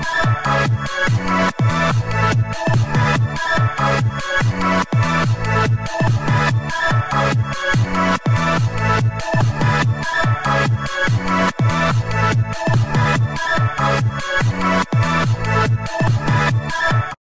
Bye.